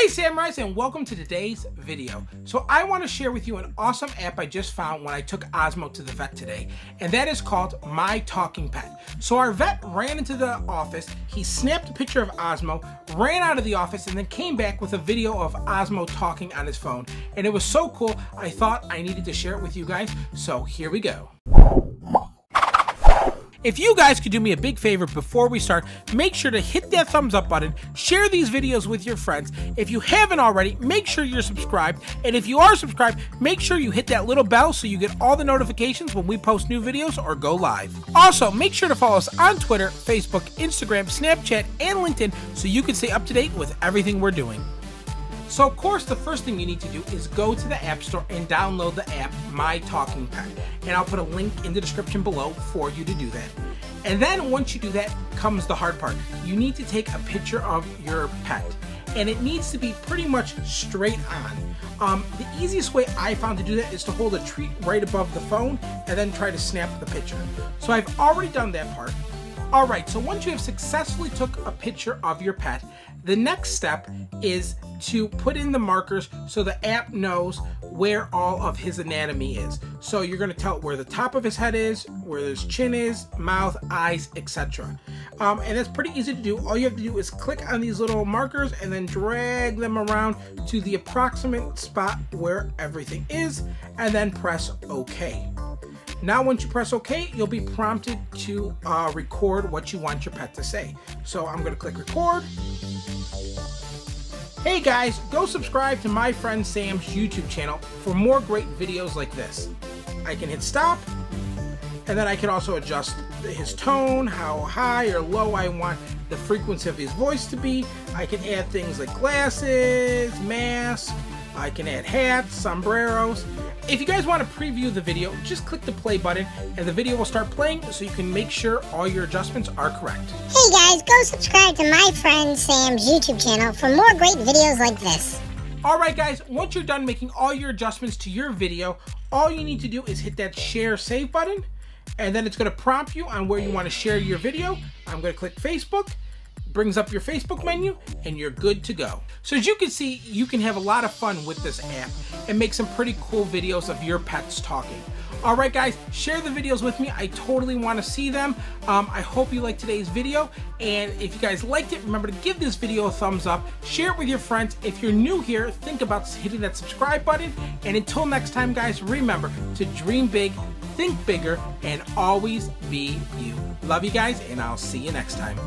Hey Samurais and welcome to today's video. So I want to share with you an awesome app I just found when I took Osmo to the vet today and that is called My Talking Pet. So our vet ran into the office, he snapped a picture of Osmo, ran out of the office and then came back with a video of Osmo talking on his phone and it was so cool I thought I needed to share it with you guys so here we go. If you guys could do me a big favor before we start, make sure to hit that thumbs up button, share these videos with your friends. If you haven't already, make sure you're subscribed. And if you are subscribed, make sure you hit that little bell so you get all the notifications when we post new videos or go live. Also, make sure to follow us on Twitter, Facebook, Instagram, Snapchat, and LinkedIn so you can stay up to date with everything we're doing. So of course the first thing you need to do is go to the App Store and download the app My Talking Pet. And I'll put a link in the description below for you to do that. And then once you do that comes the hard part. You need to take a picture of your pet. And it needs to be pretty much straight on. Um, the easiest way I found to do that is to hold a treat right above the phone and then try to snap the picture. So I've already done that part. Alright, so once you have successfully took a picture of your pet, the next step is to put in the markers so the app knows where all of his anatomy is. So you're going to tell it where the top of his head is, where his chin is, mouth, eyes, etc. Um, and it's pretty easy to do. All you have to do is click on these little markers and then drag them around to the approximate spot where everything is and then press OK. Now, once you press OK, you'll be prompted to uh, record what you want your pet to say. So I'm going to click record. Hey guys, go subscribe to my friend Sam's YouTube channel for more great videos like this. I can hit stop, and then I can also adjust his tone, how high or low I want the frequency of his voice to be. I can add things like glasses, mask, I can add hats, sombreros, if you guys want to preview the video, just click the play button and the video will start playing so you can make sure all your adjustments are correct. Hey guys, go subscribe to my friend Sam's YouTube channel for more great videos like this. Alright guys, once you're done making all your adjustments to your video, all you need to do is hit that share save button and then it's going to prompt you on where you want to share your video. I'm going to click Facebook brings up your Facebook menu, and you're good to go. So as you can see, you can have a lot of fun with this app and make some pretty cool videos of your pets talking. All right, guys, share the videos with me. I totally want to see them. Um, I hope you liked today's video. And if you guys liked it, remember to give this video a thumbs up. Share it with your friends. If you're new here, think about hitting that subscribe button. And until next time, guys, remember to dream big, think bigger, and always be you. Love you guys, and I'll see you next time.